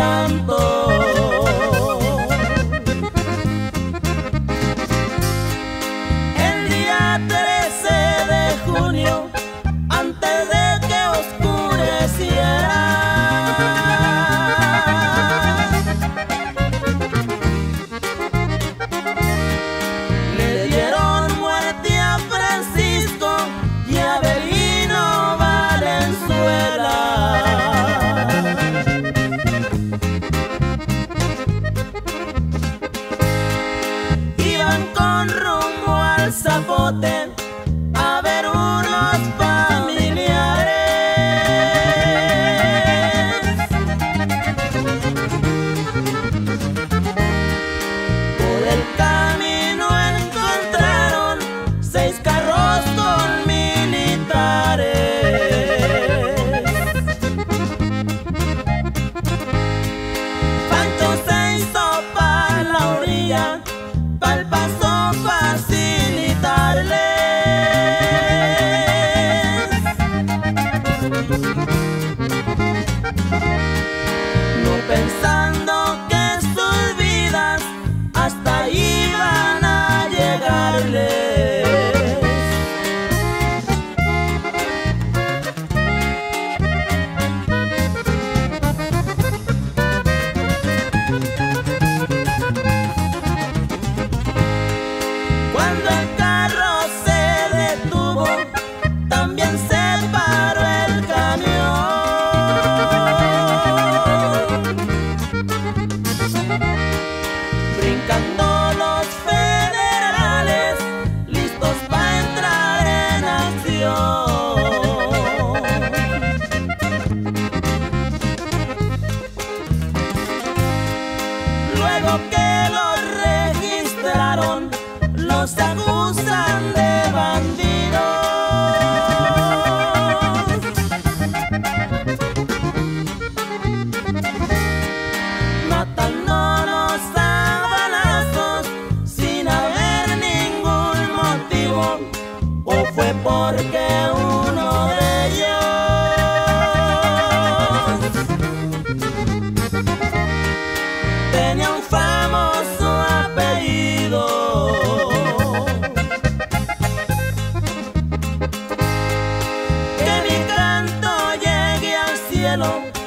santo. El día 13 de junio luego que lo registraron, los sacudieron. cielo